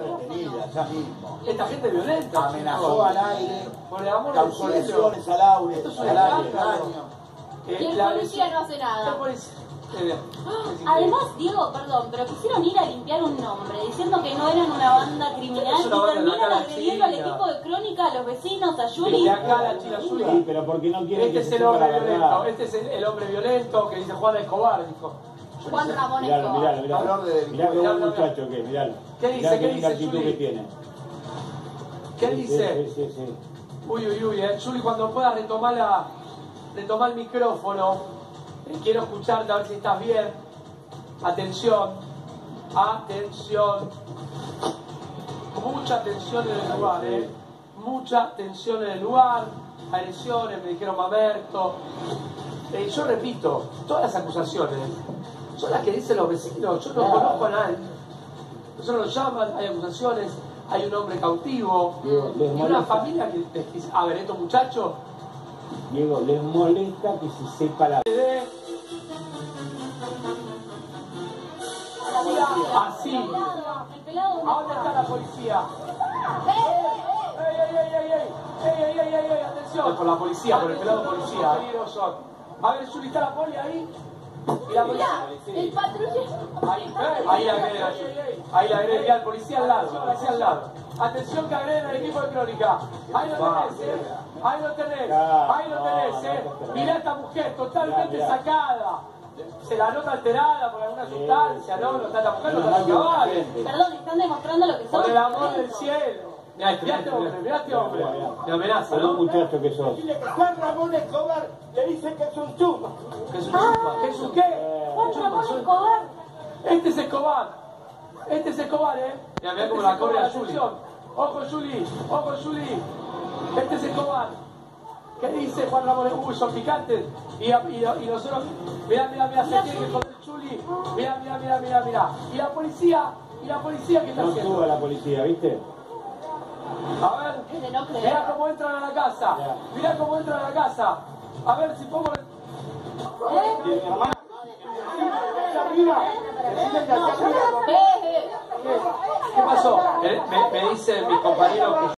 detenida, ya mismo. Esta gente violenta. Amenazó al aire, Por el amor causó lesiones al aire, Esto es un. Eh, Y el la policía lesión- no hace nada. Eh, increíble. Además, Diego, perdón, pero quisieron ir a limpiar un nombre, diciendo que no eran una banda criminal y terminan agrediendo al equipo de Crónica, a los vecinos, a Yuri. Acá la China Sí, pero porque no quieren Este que es el hombre violento. Este es el, el hombre violento que dice Juan Escobar. Dijo. Juan Ramón Miralo, Escobar. miralo, miralo. De Mirá qué Mirá, buen mirá. muchacho que es, miralo. ¿Qué dice? Mirá ¿Qué dice, actitud Juli? que tiene. ¿Qué Sí, dice? Sí, sí, sí. Uy, uy, uy. Eh. Juli, cuando puedas retomar, la, retomar el micrófono, eh, quiero escucharte a ver si estás bien. Atención. Atención. Mucha atención en el lugar, ¿eh? Mucha atención en el lugar. Agresiones, me dijeron mamerto. Eh, yo repito, todas las acusaciones son las que dicen los vecinos. Yo no conozco a nadie. Nosotros nos llaman, hay acusaciones, hay un hombre cautivo Diego, les y una molesta. familia que dice, a ver, estos muchachos, Diego, les molesta que se sepa la de- así. El pelado ¿A dónde está la policía? ¡Ey, ey, ey, ey, ey! ¡Ey, ey, ey, ey, ey! ¡Atención! Por la policía, por el pelado policía. A ver, Juli, ¿está la poli ahí? Y la policía. el patrullero. Ahí, ahí la agrede, ahí la agrede, mirá, el policía al lado, el policía al lado. Atención que agreden al equipo de crónica. Ahí lo tenés, eh. Ahí lo tenés, ahí lo tenés, eh. Mirá esta mujer totalmente sacada. Se la nota alterada por alguna sustancia, ¿no? No está esta mujer, no está cabal. Perdón, están demostrando lo que son. Por el amor del cielo. Mirá, mirá este hombre, mirá este hombre. Me amenaza, ¿no? muchacho que sos. Dile que Juan Ramón Escobar le dice que es un chuma. ¿Qué es un chupa? ¿Qué es un qué? Juan Ramón Escobar. Este es Escobar. Este es Escobar, ¿eh? Mira, mira cómo la corre a Juli. Ojo, Juli. Ojo, Juli. Este es Escobar. ¿Qué dice Juan Ramón? Uy, son picantes. Y, y, y nosotros... Mirá, mirá, mirá, se tiene que joder Juli. Mirá, mirá, mirá, mirá, mirá. Y la policía... ¿Y la policía qué está No haciendo? suba la policía, ¿viste? A ver. No. Mirá cómo entran a la casa. Mirá cómo entran a la casa. A ver si pongo... Eh, eh. ¿Qué pasó? Me, me- me dice mi compañero que